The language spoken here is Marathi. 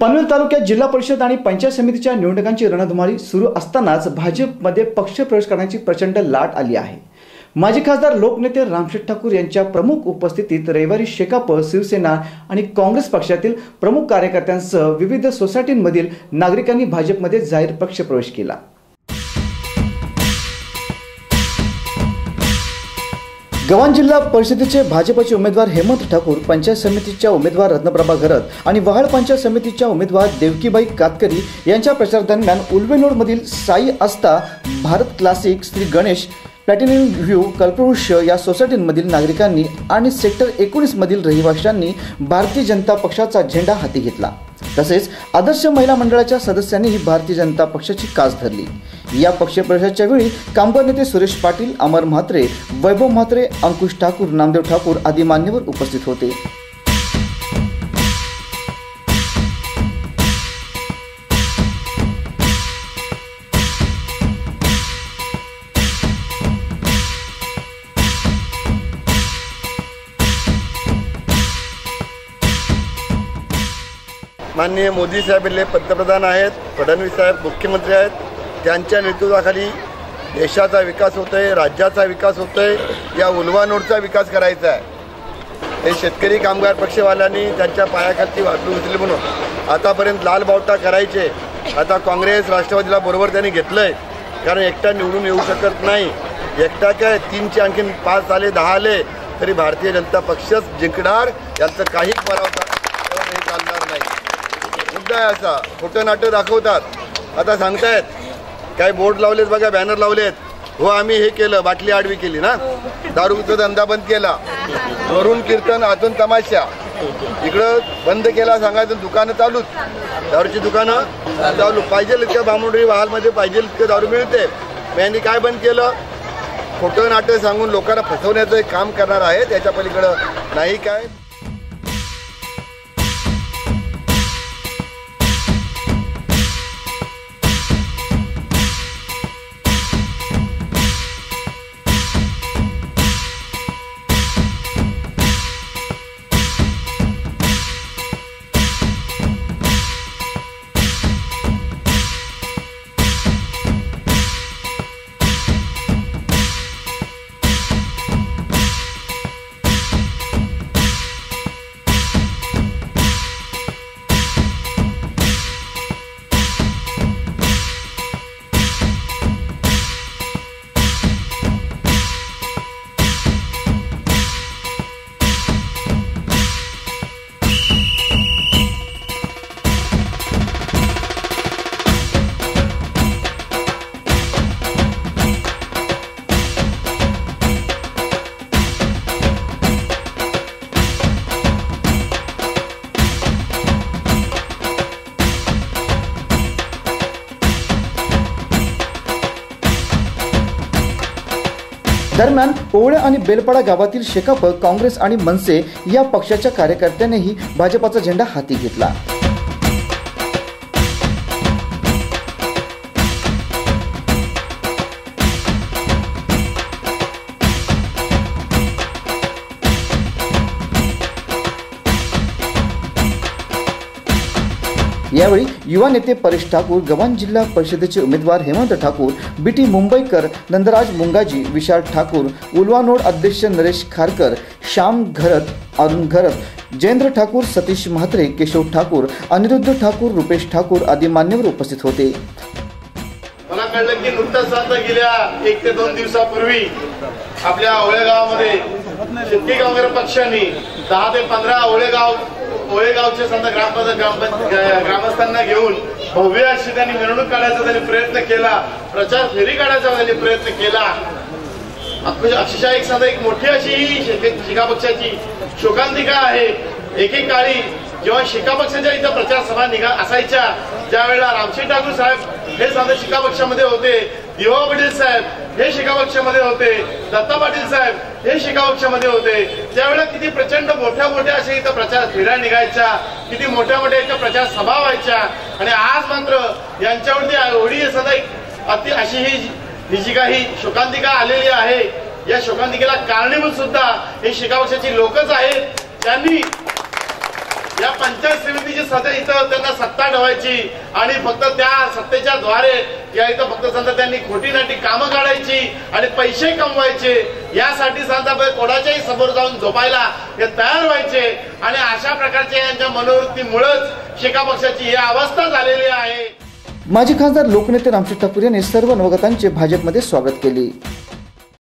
पनवेल तालुक्यात जिल्हा परिषद आणि पंचायत समितीच्या निवडणुकांची रणधुमारी सुरू असतानाच भाजपमध्ये पक्ष प्रवेश करण्याची प्रचंड लाट आली आहे. माजी खासदार लोकनेते रामशेठ ठाकूर यांच्या प्रमुख उपस्थितीत रविवारी शेकाप शिवसेना आणि काँग्रेस पक्षातील प्रमुख कार्यकर्त्यांसह विविध सोसायटींमधील नागरिकांनी भाजपमध्ये जाहीर पक्ष प्रवेश केला. गव्हाण जिल्हा परिषदेचे भाजपचे उमेदवार हेमंत ठाकूर पंचायत समितीच्या उमेदवार रत्नप्रभा घरत आणि वहाड पंचायत समितीच्या उमेदवार देवकीबाई कातकरी यांच्या प्रचारादरम्यान उल्वेनोडमधील Sai Aastha Bharat classic Shri Ganesh platinum view Kalpavruksh या सोसायटींमधील नागरिकांनी आणि सेक्टर एकोणीसमधील रहिवाशांनी भारतीय जनता पक्षाचा झेंडा हाती घेतला. तसेच आदर्श महिला मंडळाच्या सदस्यांनीही भारतीय जनता पक्षाची कास धरली. या पक्षप्रवेशाच्या वेळी कामगार नेते सुरेश पाटील अमर म्हात्रे वैभव म्हात्रे अंकुश ठाकूर नामदेव ठाकूर आदी मान्यवर उपस्थित होते. माननीय मोदी साहेब इथले पंतप्रधान आहेत फडणवीस साहेब मुख्यमंत्री आहेत. त्यांच्या नेतृत्वाखाली देशाचा विकास होतोय राज्याचा विकास होतोय या उलवानोडचा विकास करायचा आहे. हे शेतकरी कामगार पक्षवाल्यांनी त्यांच्या पायाखालची वाटली उचली म्हणून आतापर्यंत लाल बावटा करायचे. आता काँग्रेस राष्ट्रवादीला बरोबर त्यांनी घेतलंय. कारण एकटा निवडून येऊ शकत नाही. एकटा काय? तीनचे आणखीन पाच आले दहा आले तरी भारतीय जनता पक्षच जिंकणार यांचं काही परावता हे चालणार नाही. मुद्दा आहे असा. खोटं नाटं दाखवतात. आता सांगतायत काय बोर्ड लावलेत बघा बॅनर लावलेत. हो आम्ही हे केलं बाटली आडवी केली ना. दारूचा धंदा बंद केला. वरून कीर्तन आतून तमाशा. इकडं बंद केला सांगायचं दुकानं चालूच. दारूची दुकानं चालू. पाहिजे इतक्या बामुंडरी वाहलमध्ये पाहिजे इतकं दारू मिळते. यांनी काय बंद केलं? खोटं नाटं सांगून लोकांना फसवण्याचं एक काम करणार आहे त्याच्या पलीकडं नाही काय. दरम्यान ओवळे आणि बेलपाडा गावातील शेकाप काँग्रेस आणि मनसे या पक्षाच्या कार्यकर्त्यांनीही भाजपाचा झेंडा हाती घेतला. यावेळी युवा नेते परेश ठाकूर गव्हाण जिल्हा परिषदेचे उमेदवार हेमंत ठाकूर बीटी मुंबईकर नंदराज मुंगाजी विशाल ठाकूर उलवानोड अध्यक्ष नरेश खारकर श्याम घरत अरुण घरत जयेंद्र ठाकूर सतीश म्हात्रे केशव ठाकूर अनिरुद्ध ठाकूर रुपेश ठाकूर आदी मान्यवर उपस्थित होते. मला कळलं की नुकताच आता गेल्या एक ते दोन दिवसापूर्वी आपल्या आवळे गावामध्ये शेतकरी काँग्रेस पक्षाने दहा ते पंधरा ओळेगाव ओळेगावचे समजा ग्रामपंचायत ग्रामपंचायत ग्रामस्थांना घेऊन भव्य अशी त्यांनी मिरवणूक काढायचा त्यांनी प्रयत्न केला. प्रचार फेरी काढायचा त्यांनी प्रयत्न केला. अक्षरशः एक समजा एक मोठी अशी शिका पक्षाची शोकांतिका आहे. एकेकाळी जेव्हा शिका पक्षाच्या इथं प्रचार सभा निघा असायच्या ज्यावेळेला रामशेठ ठाकूर साहेब हे समजा शिका पक्षामध्ये होते. दिवा पाटील साहेब हे शिका पक्षामध्ये होते. दत्ता पाटील साहेब हे शिका पक्षामध्ये होते. त्यावेळेला किती प्रचंड मोठ्या मोठ्या अशा इथं प्रचार फेऱ्या निघायच्या किती मोठ्या मोठ्या इथं प्रचार सभा व्हायच्या आणि आज मात्र यांच्यावरती एवढी सदा अति अशी ही ही जी काही शोकांतिका आलेली आहे. या शोकांतिकेला कारणीभूत सुद्धा हे शिका पक्षाची लोकच आहेत. त्यांनी या पंचायत समितीची सध्या इथं त्यांना सत्ता ठेवायची आणि फक्त त्या सत्तेच्या द्वारे या इथं फक्त समजा त्यांनी खोटी नाटी कामं काढायची आणि पैसे कमवायचे यासाठी सांगता कोणाच्याही समोर जाऊन झोपायला हे तयार व्हायचे. आणि अशा प्रकारच्या यांच्या मनोवृत्तीमुळेच शेका पक्षाची ही अवस्था झालेली आहे. माजी खासदार लोकनेते रामचंद्र ठाकूर यांनी सर्व नवगतांचे भाजपमध्ये स्वागत केले.